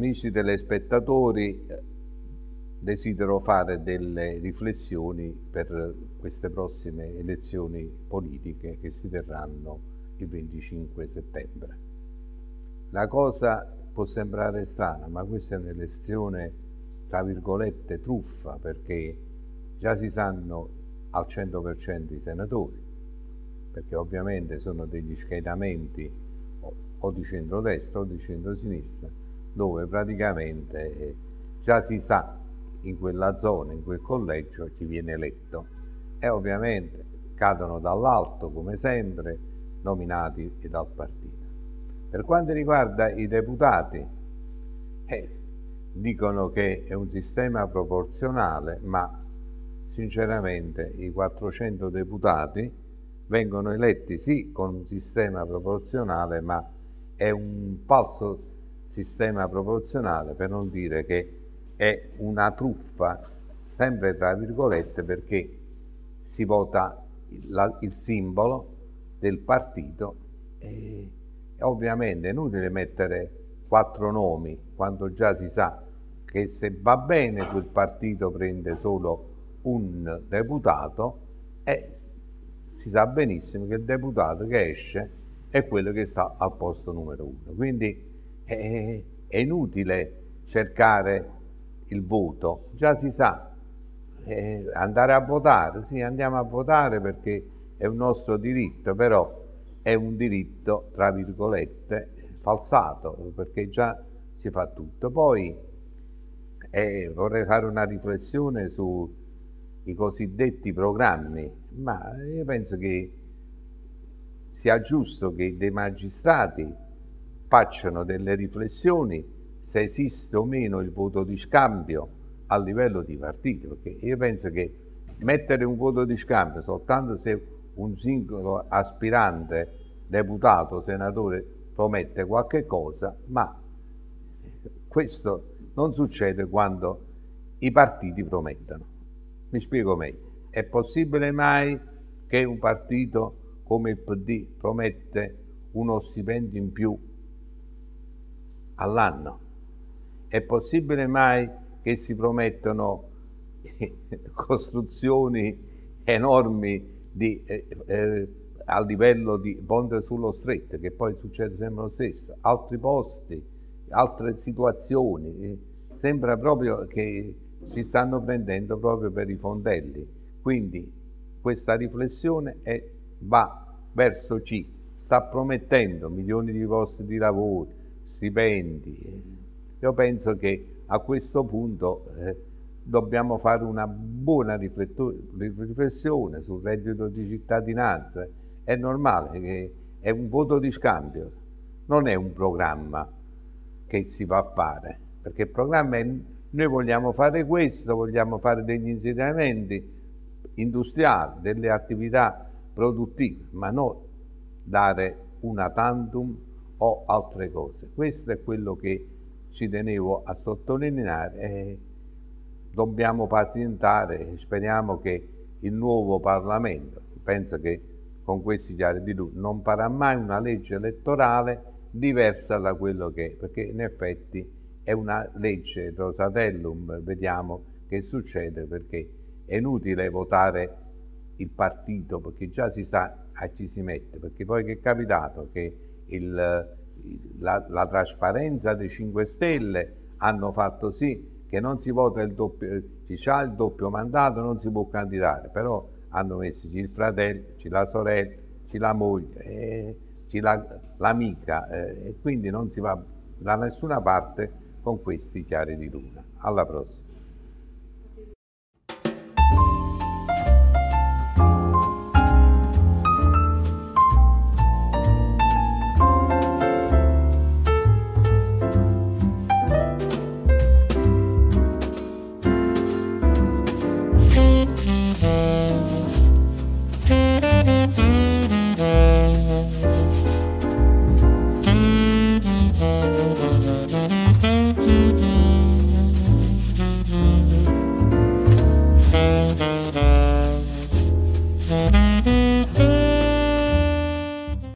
Amici telespettatori, desidero fare delle riflessioni per queste prossime elezioni politiche che si terranno il 25 settembre. La cosa può sembrare strana, ma questa è un'elezione, tra virgolette, truffa, perché già si sanno al 100% i senatori, perché ovviamente sono degli schieramenti o di centrodestra o di centrosinistra, dove praticamente eh, già si sa in quella zona, in quel collegio, chi viene eletto. E ovviamente cadono dall'alto, come sempre, nominati dal partito. Per quanto riguarda i deputati, eh, dicono che è un sistema proporzionale, ma sinceramente i 400 deputati vengono eletti sì con un sistema proporzionale, ma è un falso sistema proporzionale, per non dire che è una truffa, sempre tra virgolette, perché si vota il, il simbolo del partito e, ovviamente è inutile mettere quattro nomi quando già si sa che se va bene quel partito prende solo un deputato e si sa benissimo che il deputato che esce è quello che sta al posto numero uno. Quindi è, è inutile cercare il voto, già si sa. Eh, andare a votare, sì, andiamo a votare perché è un nostro diritto, però è un diritto, tra virgolette, falsato, perché già si fa tutto. Poi eh, vorrei fare una riflessione sui cosiddetti programmi, ma io penso che sia giusto che dei magistrati facciano delle riflessioni se esiste o meno il voto di scambio a livello di partito, perché io penso che mettere un voto di scambio soltanto se un singolo aspirante, deputato, senatore promette qualche cosa, ma questo non succede quando i partiti promettono. Mi spiego meglio. È possibile mai che un partito come il PD promette uno stipendio in più all'anno? È possibile mai che si promettono costruzioni enormi di, eh, eh, a livello di ponte sullo stretto, che poi succede sempre lo stesso, altri posti, altre situazioni, sembra proprio che si stanno prendendo proprio per i fondelli. Quindi questa riflessione è, va verso chi sta promettendo milioni di posti di lavoro, stipendi. Io penso che a questo punto eh, dobbiamo fare una buona riflessione sul reddito di cittadinanza. È normale che è un voto di scambio, non è un programma che si va a fare, perché il programma è noi vogliamo fare questo, vogliamo fare degli insediamenti industriali, delle attività produttive, ma non dare una tantum o altre cose. Questo è quello che ci tenevo a sottolineare e dobbiamo pazientare, speriamo che il nuovo Parlamento, penso che con questi chiari di lui, non farà mai una legge elettorale diversa da quello che è, perché in effetti è una legge Rosatellum, vediamo che succede perché è inutile votare il partito perché già si sa a chi si mette, perché poi che è capitato che il, la, la, trasparenza dei 5 Stelle hanno fatto sì che non si vota il doppio, chi ha il doppio mandato non si può candidare, però hanno messo il fratello, la sorella, la moglie, eh, l'amica eh, e quindi non si va da nessuna parte con questi chiari di luna. Alla prossima.